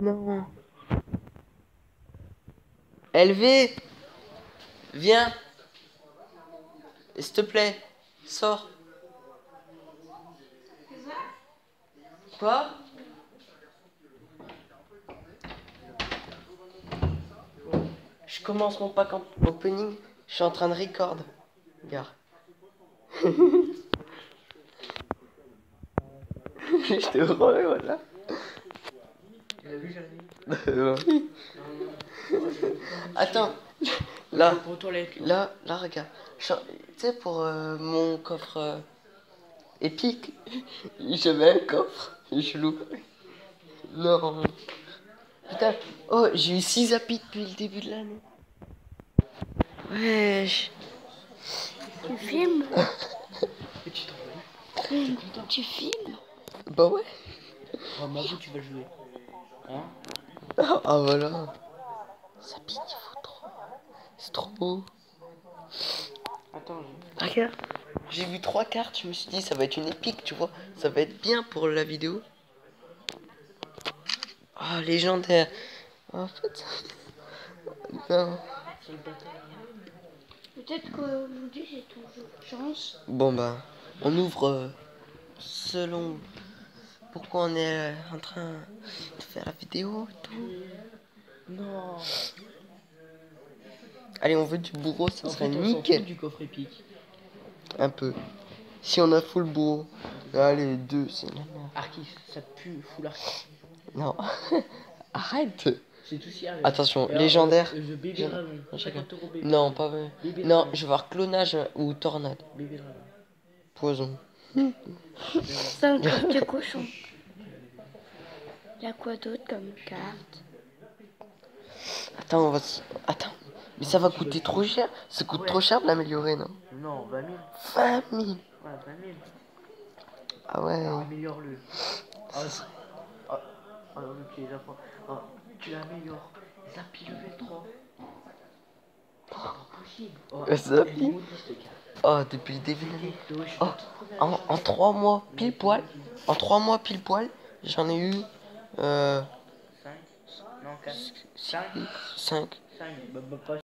Non. LV Viens S'il te plaît, sors. Quoi? Je commence mon pack en opening, je suis en train de record. Regarde. je te heureux, voilà. Vu, Jérémy Attends, là, là, là, regarde. Je- Tu sais, pour euh, mon coffre euh, épique, j'avais un coffre, chelou. Non. Putain, oh, j'ai eu 6 apis depuis le début de l'année. Wesh. Tu filmes Et tu t'en vas Tu filmes Bah ouais. Oh, Mabou, tu vas jouer. Hein Ah voilà. Ça pique, il faut trop. C'est trop beau. Attends, je- Regarde. J'ai vu trois cartes, je me suis dit ça va être une épique, tu vois. Ça va être bien pour la vidéo. Ah, légendaire. En fait. Non. Peut-être qu'aujourd'hui j'ai ton jour de chance. Bon bah, on ouvre euh, selon pourquoi on est euh, en train faire la vidéo et tout. Non. Allez, on veut du bourreau, ça En serait fait, on nickel. du coffre épique. Un peu. Si on a full bourreau. Allez, deux, c'est la merde. Arki, ça pue, fou l'arki. Non. Arrête. C'est tout. Attention, alors, légendaire. euh, Je bébé Je- dragon. chacun. 50 euros bébé. Non, pas vrai. Bébé Non, dragon. je vais voir clonage ou tornade. Bébé dragon. Poison. C'est un truc de cochon. Il y a quoi d'autre comme carte? Attends, on va. s- Attends. Mais ça va coûter trop cher. Ça coûte trop cher de l'améliorer, non? Non, 20 000. 20 000. Ouais, 20 000. Ah ouais. Améliore-le. Ah, c'est- ah, ah, ok, j'apprends. Ah, tu l'améliores. Zappy level 3. C'est pas possible. Oh, Euh, Zappy elle est maudite, cette carte. Oh, depuis le début de l'année. Ouais, Oh. En, en 3 mois, pile poil. En 3 mois, pile poil, j'en ai eu. Euh. 5 Non, 4. 5 5. 5. Bah, bah, pas